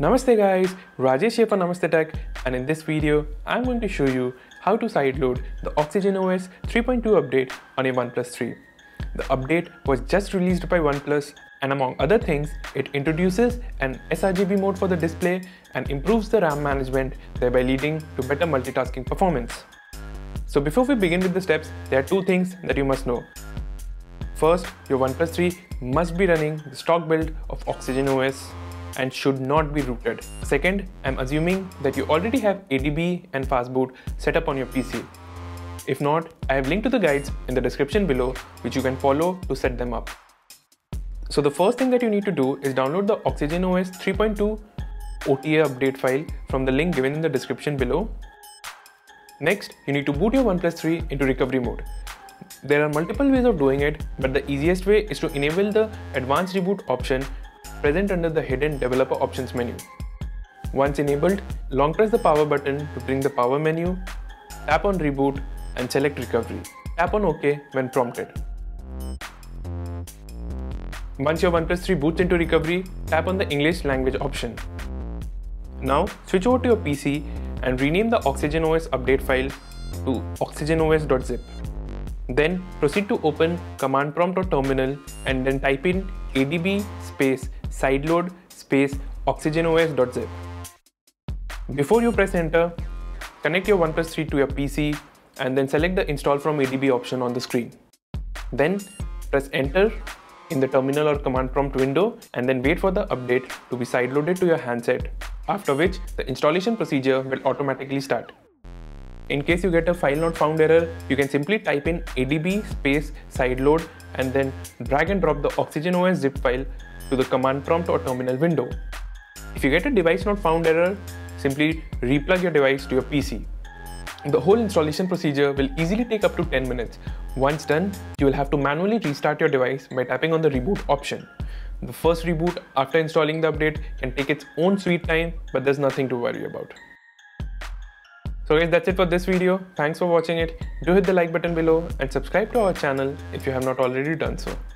Namaste guys, Rajesh here for Namaste Tech and in this video I'm going to show you how to sideload the Oxygen OS 3.2 update on a OnePlus 3. The update was just released by OnePlus and among other things it introduces an sRGB mode for the display and improves the RAM management thereby leading to better multitasking performance. So before we begin with the steps, there are two things that you must know. First, your OnePlus 3 must be running the stock build of Oxygen OS and should not be rooted. Second, I'm assuming that you already have ADB and Fastboot set up on your PC. If not, I have linked to the guides in the description below which you can follow to set them up. So the first thing that you need to do is download the Oxygen OS 3.2 OTA update file from the link given in the description below. Next, you need to boot your OnePlus 3 into recovery mode. There are multiple ways of doing it, but the easiest way is to enable the advanced reboot option present under the hidden developer options menu. Once enabled, long press the power button to bring the power menu, tap on reboot and select recovery. Tap on OK when prompted. Once your OnePlus 3 boots into recovery, tap on the English language option. Now switch over to your PC and rename the OxygenOS update file to oxygenos.zip. Then proceed to open command prompt or terminal and then type in adb space sideload space oxygenos.zip. Before you press enter, connect your OnePlus 3 to your PC and then select the install from ADB option on the screen. Then press enter in the terminal or command prompt window and then wait for the update to be sideloaded to your handset, after which the installation procedure will automatically start. In case you get a file not found error, you can simply type in adb space sideload and then drag and drop the OxygenOS zip file to the command prompt or terminal window. If you get a device not found error, simply replug your device to your PC. The whole installation procedure will easily take up to 10 minutes. Once done, you will have to manually restart your device by tapping on the reboot option. The first reboot after installing the update can take its own sweet time, but there's nothing to worry about. So guys, that's it for this video. Thanks for watching it. Do hit the like button below and subscribe to our channel if you have not already done so.